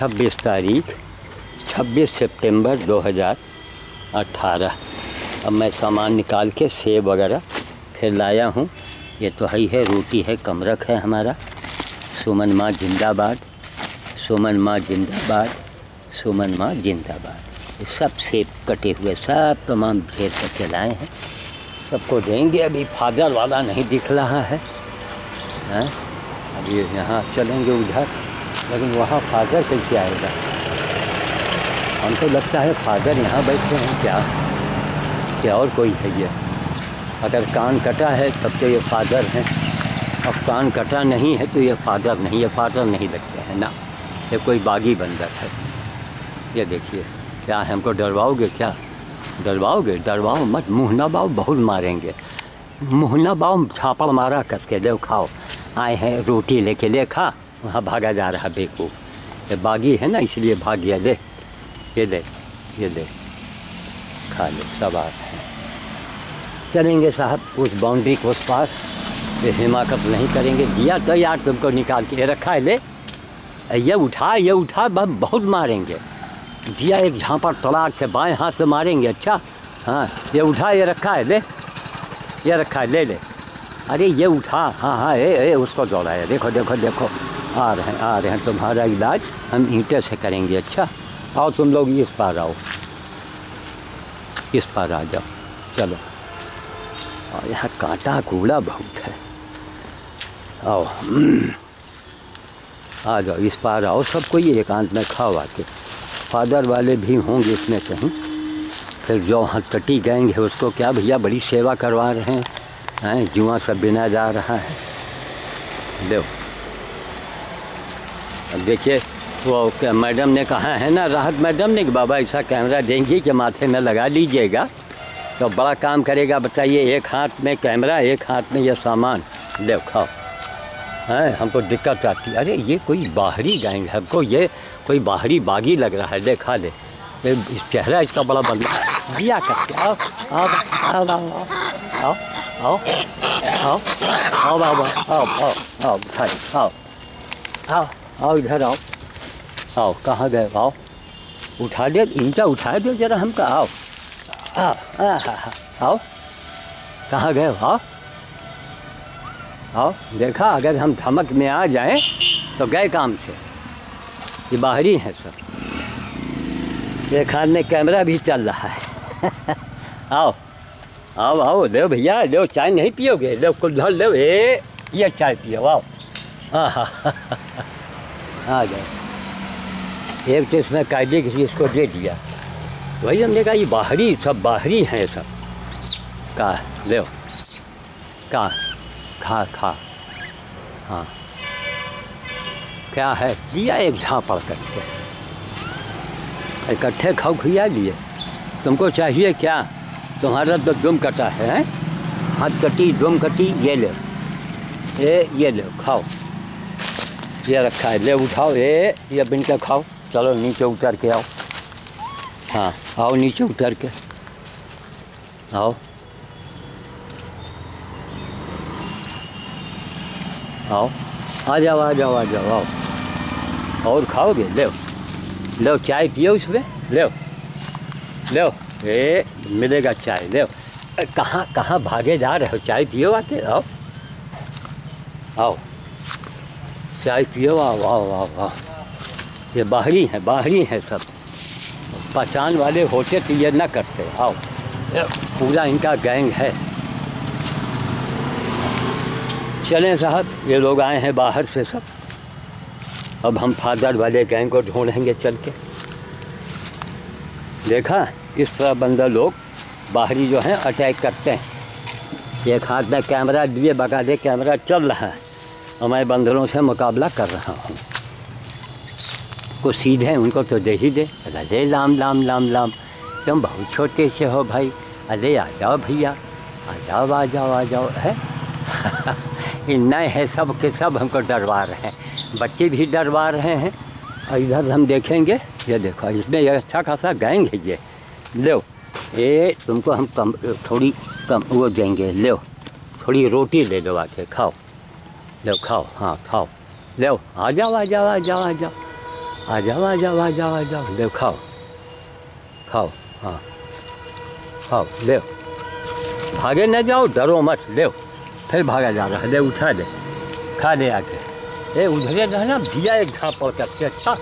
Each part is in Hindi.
छब्बीस तारीख 26 सितंबर 2018 अब मैं सामान निकाल के सेब वगैरह फिर लाया हूँ। ये तो है ही है, रोटी है कमरक है हमारा। सुमन माँ जिंदाबाद, सुमन माँ जिंदाबाद, सुमन माँ जिंदाबाद। ये सब सेब कटे हुए, सब तमाम ढेर करके लाए हैं। सबको देंगे, अभी फादर वाला नहीं दिख रहा है। हैं, अभी यहाँ चलेंगे उधर। लेकिन वहाँ फादर कैसे आएगा? हमको लगता है फादर यहाँ बैठे हैं क्या? क्या और कोई है ये? अगर कान कटा है तब तो ये फादर हैं। अब कान कटा नहीं है तो ये फादर नहीं, ये फादर नहीं लगते हैं ना। ये कोई बागी बंदर है। ये देखिए, क्या है, हमको डरवाओगे क्या? डरवाओगे? डरवाओ मत, मुँह ना बाओ, बहुत मारेंगे। मुँह ना बाओ, छापड़ मारा करके दे खाओ। आए हैं, रोटी लेके, ले खा। वहाँ भागा जा रहा बेवकूफ़। ये बागी है ना इसलिए भाग गया। ले ये दे ये दे खा ले सब आप हैं। चलेंगे साहब उस बाउंड्री के उस पास ये हिमाकत नहीं करेंगे। दिया तो यार तुमको निकाल के। रखा है ले। ये उठा ये उठा बम बहुत मारेंगे। दिया एक झांपा तलाक से बाएँ हाथ से मारेंगे अच्छा? हाँ ये उठा ये रखा है ले। ये रखा है ले ले। अरे ये उठा। हाँ हाँ ए, ए उसको दौड़ाया देखो देखो देखो। आ रहे हैं, आ रहे हैं तुम्हारा इलाज, हम ईंटे से करेंगे अच्छा? आओ तुम लोग इस पार आओ। इस पार आ जाओ, चलो। और यहाँ कांटा कूड़ा बहुत है। आओ आ जाओ, इस पार आओ सब कोई एकांत में खाओ आके फादर वाले भी होंगे इसमें कहीं। फिर जो हथकटी गैंग है उसको क्या भैया बड़ी सेवा करवा रहे हैं? हैं, जुआ सब बिना जा रहा है। दो अब देखिए वो मैडम ने कहा है ना राहत मैडम ने कि बाबा ऐसा कैमरा देंगी कि माथे में लगा लीजिएगा तो बड़ा काम करेगा बताइए एक हाथ में कैमरा एक हाथ में ये सामान ले खाओ हैं हमको दिक्कत आती है अरे ये कोई बाहरी गैंग है हमको ये कोई बाहरी बागी लग रहा है देखा ले चेहरा इसका बड़ा बंद दिया करके आओ आओ आओ आओ आओ आओ आओ आओ आओ आओ आओ आओ आओ आओ इधर आओ। आओ, कहाँ गए? आओ। उठा दे ईंटा उठा दो जरा हमका आओ। आओ आओ। कहाँ गए? आओ। आओ, देखा, अगर हम धमक में आ जाएँ तो गए काम से। ये बाहरी हैं सब। एक हाथ में कैमरा भी चल रहा है। आओ। आओ आओ, ले भैया, ले चाय नहीं पियोगे? ले कुल्हड़ ले ए, ये चाय पियो, आओ। हाँ हाँ। आ गए। एक तो इसमें कायदे किसी इसको दे दिया। वही हमने कहा, ये बाहरी, सब बाहरी हैं सब। का ले का खा खा। हाँ। क्या है? दिया एक झाँपड़ करके। इकट्ठे खाओ खुया लिए। तुमको चाहिए क्या? तुम्हारा तो दुम कटा है? हाथ कटी, दुम कटी, ये ले। ए, ये ले, खाओ। ये रखा है। ले उठाओ ये। बिन के खाओ। चलो नीचे उतर के आओ। हाँ आओ नीचे उतर के। आओ। आओ। आ जाओ आ जाओ आ जाओ, आओ। और खाओगे? ले। लो, चाय पियो उसमें ले। ले। ए, मिलेगा चाय। ले। कहाँ कहाँ भागे जा रहे हो? चाय पियो आके। आओ। आओ। चाय पियो वाह आओ आओ आओ ये बाहरी हैं बाहरी हैं सब। पहचान वाले होते तो ये ना करते। आओ, पूरा इनका गैंग है। चलें साहब, ये लोग आए हैं बाहर से सब। अब हम फादर वाले गैंग को ढूंढेंगे चल के। देखा, इस तरह बंदा लोग बाहरी जो हैं, अटैक करते हैं। एक हाथ में कैमरा दिए बका दे कैमरा चल रहा है। और मैं बंदरों से मुकाबला कर रहा हूँ। कुछ सीधे उनको तो दे ही दे। अरे लाम लाम लाम लाम। तुम बहुत छोटे से हो भाई। अरे आ जाओ भैया। आ जाओ आ जाओ आ जाओ, है? नए है सब के सब हमको डरवा रहे हैं। बच्चे भी डरवा रहे हैं। और इधर हम देखेंगे। ये देखो, इसमें ये अच्छा खासा गैंग है ये। लो, ये तुमको हम कम, थोड़ी कम वो देंगे। लो, थोड़ी रोटी ले लो आके, खाओ। लो खाओ हाँ खाओ लो आ जाओ आ जाओ आ जाओ आ जाओ आ जाओ आ जाओ आ जाओ आ जाओ ले खाओ खाओ हाँ खाओ ले भागे न जाओ डरो मत ले फिर भागा जा रहा है ले उठा दे खा ले आके ए उधरे रहना दिया एक झापड़ करके अच्छा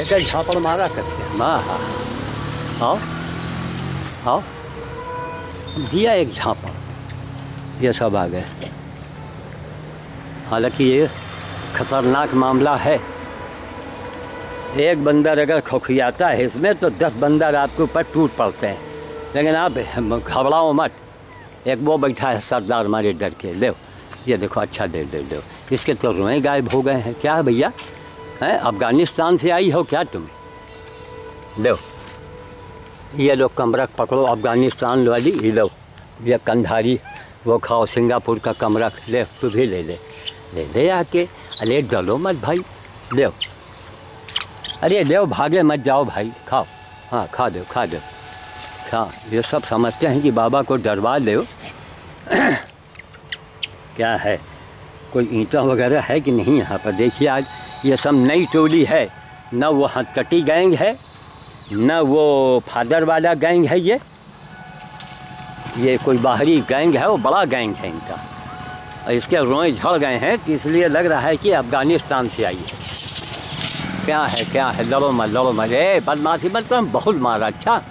एक एक झापड़ मारा करके हाँ हाँ आओ आओ दिया एक झापड़ ये सब आ गए हालाँकि ये खतरनाक मामला है। एक बंदर अगर खोखियाता है इसमें तो दस बंदर आपके ऊपर टूट पड़ते हैं। लेकिन आप घबराओ मत। एक वो बैठा है, सरदार मारे डर के। ले, ये देखो अच्छा दे दे, दो। इसके तो रोए गायब हो गए हैं। क्या है भैया? हैं? अफ़गानिस्तान से आई हो क्या तुम? लो, ये लो, कमरक पकड़ो अफ़गानिस्तान वाली। ये लो, ये कंधारी। वो खाओ, सिंगापुर का कमरा ले तू भी ले ले। ले ले आके। अरे डलो मत भाई, ले। अरे ले, भागे मत जाओ भाई, खाओ। हाँ खा दो खा दो। हाँ ये सब समझते हैं कि बाबा को डरवा दो क्या है? कोई ईंटा वगैरह है कि नहीं यहाँ पर? देखिए आज ये सब नई टोली है। न वो हथकटी गैंग है, न वो फादर वाला गैंग है ये। ये कोई बाहरी गैंग है, वो बड़ा गैंग है इनका। और इसके रोए झड़ गए हैं तो इसलिए लग रहा है कि अफ़गानिस्तान से आई है। क्या है क्या है? लड़ो मत लड़ो मत। ए, बदमाशी मत तुम बहुत मारा अच्छा?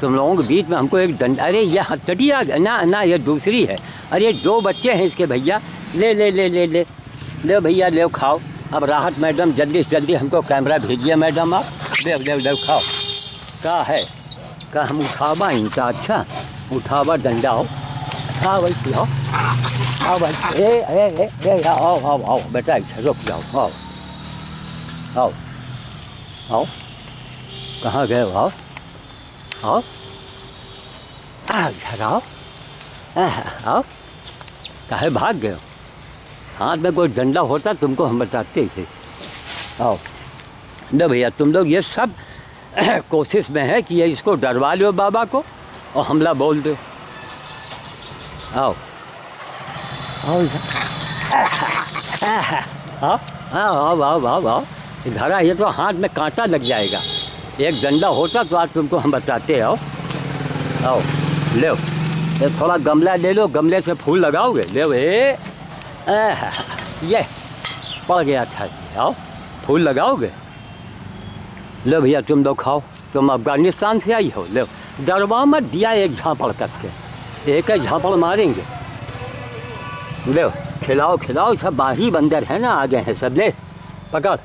तुम लोगों के बीच में हमको एक दंड, अरे ये हथकटी आ ना ना ये दूसरी है। अरे, दो बच्चे हैं इसके भैया। ले ले ले ले ले। ले भैया, ले, खाओ। अब राहत, मैडम, जल्दी से जल्दी हमको कैमरा भेजिए, मैडम, आप। ले ले ले, खाओ। का है? का हम उठावा इनका अच्छा? उठावा डंडा हो। हाँ भाई पिलाओ आओ भाई ए ए ए ए, आओ आओ आओ, बेटा, इधर रुक जाओ, आओ। आओ। आओ। कहाँ गए हो, आओ? आओ। आ आओ। आओ। काहे भाग गए हो? हाथ में कोई डंडा होता, तुमको हम बताते थे। आओ। न भैया, तुम लोग ये सब कोशिश में है कि ये इसको डरवा लो बाबा को। और हमला बोल दो। आओ। आओ। आओ आओ आओ आओ आओ इधर आइए तो हाथ में कांटा लग जाएगा। एक डंडा होता तो आज तुमको हम बताते आओ। आओ लो ये थोड़ा गमला ले लो गमले से फूल लगाओगे। ले ए ये पड़ गया था आओ। फूल लगाओगे? ले भैया तुम लोग खाओ। तुम अफ़गानिस्तान से आई हो लो डरवा में दिया एक झापड़ कस के एक झापड़ मारेंगे। ले, खिलाओ खिलाओ, सब बाही बंदर है ना आ गए हैं सब, ले, पकड़।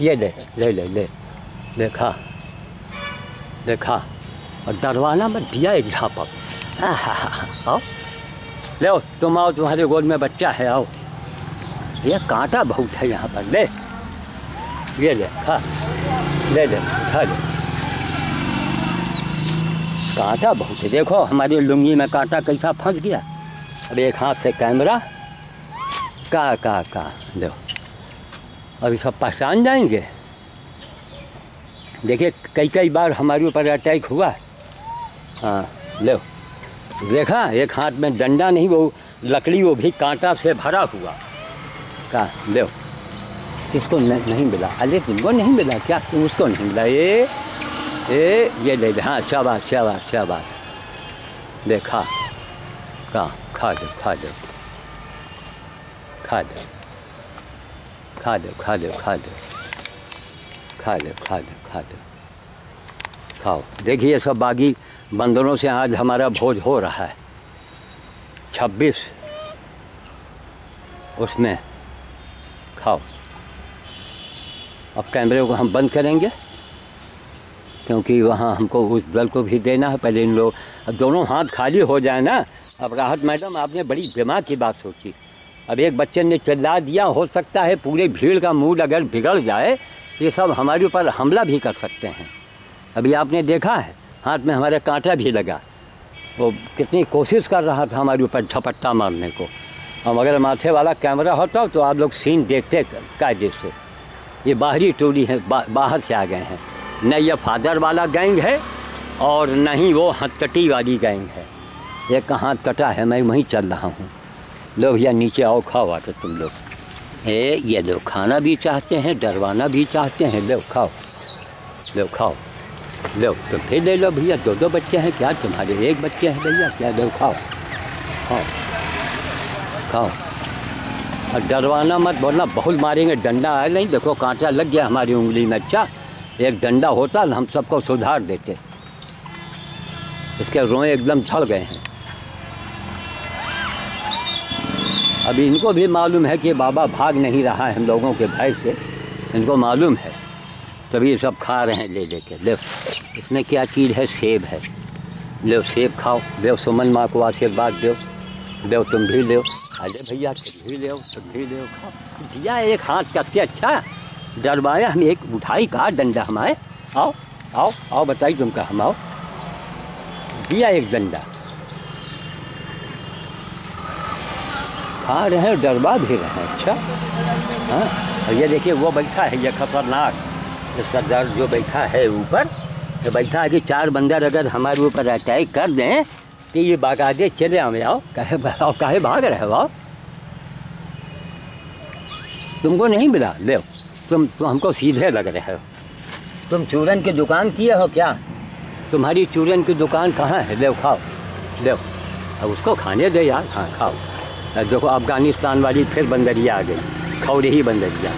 ये ले ले ले ले ले देखा। और डरवाना मत दिया एक झापड़। आओ, ले, तुम आओ, तुम्हारे गोद में बच्चा है, आओ। ये कांटा बहुत है यहाँ पर, ले। ये ले, खा, ले ले, खा, ले। कांटा बहुत देखो, हमारी लुंगी में कांटा कैसा फंस गया। अब एक हाथ से कैमरा, का का का लो अभी सब पहचान जाएँगे। देखिए कई कई बार हमारे ऊपर अटैक हुआ। हाँ लो। देखा, एक हाथ में डंडा नहीं, वो लकड़ी, वो भी कांटा से भरा हुआ। का, लो। किसको नहीं मिला? अरे तुमको नहीं मिला। क्या उसको नहीं मिला? ये ए, ये ले ले। हाँ शाबाश शाबाश शाबाश। देखा। का खा दो खा दो। खा दो। खा दो खा दो खा दो। खा दो खा दो खा दो। खाओ। देखिए सब बागी बंदरों से आज हमारा भोज हो रहा है। छब्बीस। उसमें। खाओ। अब कैमरे को हम बंद करेंगे। क्योंकि वहाँ हमको उस दल को भी देना है। पहले इन लोग दोनों हाथ खाली हो जाए ना। अब राहत मैडम आपने बड़ी दिमाग की बात सोची। अब एक बच्चे ने चिल्ला दिया हो सकता है पूरे भीड़ का मूड अगर बिगड़ जाए ये सब हमारे ऊपर हमला भी कर सकते हैं। अभी आपने देखा है हाथ में हमारे कांटा भी लगा। वो कितनी कोशिश कर रहा था हमारे ऊपर झपट्टा मारने को। अब अगर माथे वाला कैमरा होता तो आप लोग सीन देखते कायदे से। ये बाहरी टोली है बा, बाहर से आ गए हैं। न ये फादर वाला गैंग है और न ही वो हथकटी वाली गैंग है। ये हाथ कटा है मैं वहीं चल रहा हूँ। लो भैया नीचे आओ, खाओ आते तुम लोग। ए, ये लो खाना भी चाहते हैं, डरवाना भी चाहते हैं। लो, खाओ। लो खाओ। लो तो फिर ले लो भैया, दो दो बच्चे हैं क्या? तुम्हारे एक बच्चे हैं भैया, क्या? लो, खाओ। खाओ। खाओ। और डरवाना मत बोलना बहुत मारेंगे, डंडा है नहीं, देखो कांटा लग गया हमारी उंगली में अच्छा? एक डंडा होता, हम सबको सुधार देते। इसके रोए एकदम झड़ गए हैं। अभी इनको भी मालूम है कि बाबा भाग नहीं रहा है हम लोगों के भय से। इनको मालूम है। तभी सब खा रहे हैं, ले लेके। ले, इसमें क्या चीज़ है? सेब है। ले, सेब खाओ। देव सुमन माँ को आशीर्वाद दो। ले, तुम भी ले। अरे भैया, तुम भी ले, तुम भी ले। खाओ भैया एक हाथ करके अच्छा डरवाया हम एक उठाई कहा डंडा हमारे आओ आओ आओ, बताइए तुम कहा हम आओ। दिया एक डंडा। खा रहे हैं डरवा भी रहे हैं अच्छा? हाँ और ये देखिए, वो बैठा है, ये खतरनाक। ये सरदार जो बैठा है ऊपर तो बैठा है कि चार बंदर अगर हमारे ऊपर अटैक कर दें तो ये बाकायदे चले आवे, आओ। कहे, आओ, काहे, भाग रहे हो, आओ। तुमको नहीं मिला, ले तुम तुम हमको सीधे लग रहे हो। तुम चूरन की दुकान किए हो क्या? तुम्हारी चूरन की दुकान कहाँ है? देव खाओ। ले अब उसको खाने दे यार। हाँ खाओ। देखो अफ़गानिस्तान वाली फिर बंदरिया आ गई। खौरे ही बंदरिया।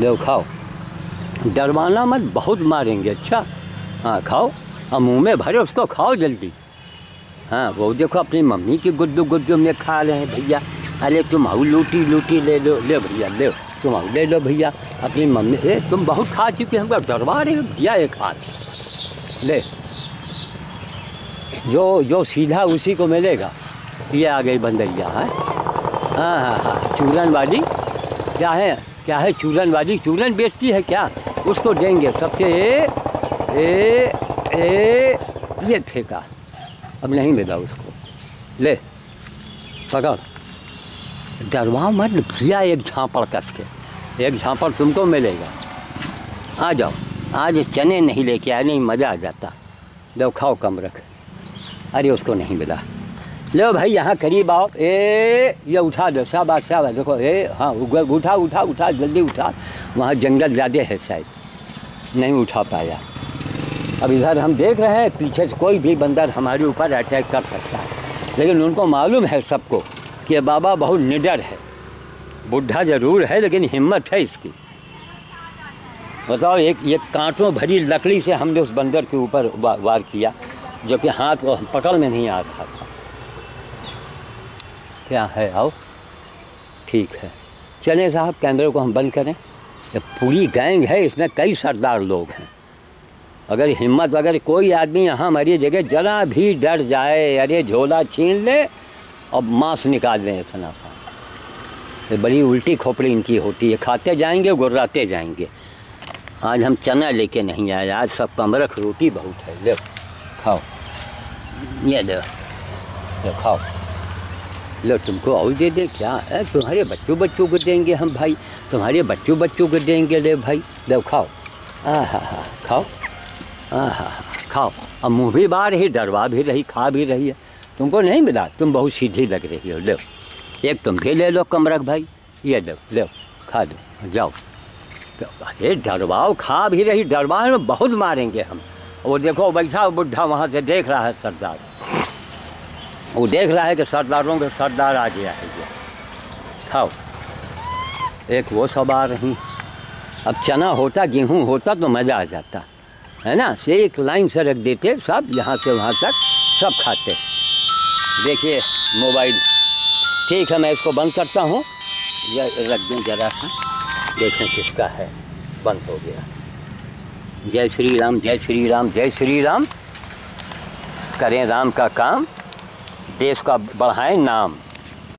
देव खाओ। डरवाना मत बहुत मारेंगे अच्छा? हाँ खाओ। और मुँह में भरे उसको खाओ जल्दी। हाँ वो देखो अपनी मम्मी की गुड्डू गुड्डू में खा रहे हैं भैया। अरे तुम आओ लूटी लूटी ले लो। ले भैया ले। तुम ले लो भैया? अपनी मम्मी ए, तुम बहुत खा चुके हमको डरवा रहे हो दिया एक हाथ ले। जो जो सीधा उसी को मिलेगा। ये आ गई बंदरिया, है? हाँ हाँ हाँ चूरन वाली। क्या है? क्या है चूरन वाली? चूरन बेचती है क्या? उसको देंगे, सबसे ए ए ए, ये फेंका अब नहीं मिला उसको। ले, पकड़। डरवा मत, भैया, एक झांपड़ कस के एक झांपड़ तुमको मिलेगा। आ जाओ। आज चने नहीं लेके आए, नहीं मज़ा आ जाता। लो खाओ कम रख। अरे, उसको नहीं मिला। लो भाई, यहाँ करीब आओ। ए, ये उठा दो, शाबाश शाबाश। देखो, ए हाँ उठा उठा उठा, जल्दी उठा। वहाँ जंगल ज़्यादा है शायद। नहीं उठा पाया। अब इधर हम देख रहे हैं, पीछे से कोई भी बंदर हमारे ऊपर अटैक कर सकता है। लेकिन उनको मालूम है सबको। कि बाबा बहुत निडर है। बुढ़ा ज़रूर है, लेकिन हिम्मत है इसकी। बताओ, एक ये कांटों भरी लकड़ी से हमने उस बंदर के ऊपर वार किया, जो कि हाथ को पकड़ में नहीं आ रहा था। क्या है, आओ। ठीक है। चलें साहब, कैमरे को हम बंद करें। ये पूरी गैंग है, इसमें कई सरदार लोग हैं। अगर हिम्मत, अगर कोई आदमी यहाँ हमारी जगह, जरा भी डर जाए, अरे झोला छीन ले और मांस निकाल दें इतना सा। ये बड़ी उल्टी खोपड़ी इनकी होती है। खाते जाएँगे, गुर्राते जाएँगे। आज हम चना लेके नहीं आए, आज सब कमरख रोटी बहुत है। ले, खाओ। ये लो खाओ। लो, तुमको और दे दे, क्या है? तुम्हारे बच्चों बच्चों को देंगे हम भाई। तुम्हारे बच्चों बच्चों को देंगे ले भाई। लो, खाओ। आ हा हा खाओ। आ हा हा खाओ। अब मुँह भी बाहर ही, डरवा भी रही, खा भी रही है। तुमको नहीं मिला। तुम बहुत सीधी लग रही हो। लो, एक तुम भी ले लो कमरख भाई। ये लो लो, खा दो, जाओ। तो अरे डरवाओ, खा भी रही डरवाए में बहुत मारेंगे हम। वो देखो, बैठा बुढ़ा वहाँ से देख रहा है सरदार। वो देख रहा है कि सरदारों के सरदार आ गया है ये खाओ। एक वो सब आ रही। अब चना होता, गेहूँ होता तो मज़ा आ जाता। है ना? से एक लाइन से रख देते, सब यहाँ से वहाँ तक सब खाते। देखिए, मोबाइल। ठीक है, मैं इसको बंद करता हूँ। या रख दूँ ज़रा सा। देखें किसका है। बंद हो गया। जय श्री राम, जय श्री राम, जय श्री राम। करें राम का काम। देश का बढ़ाएँ नाम।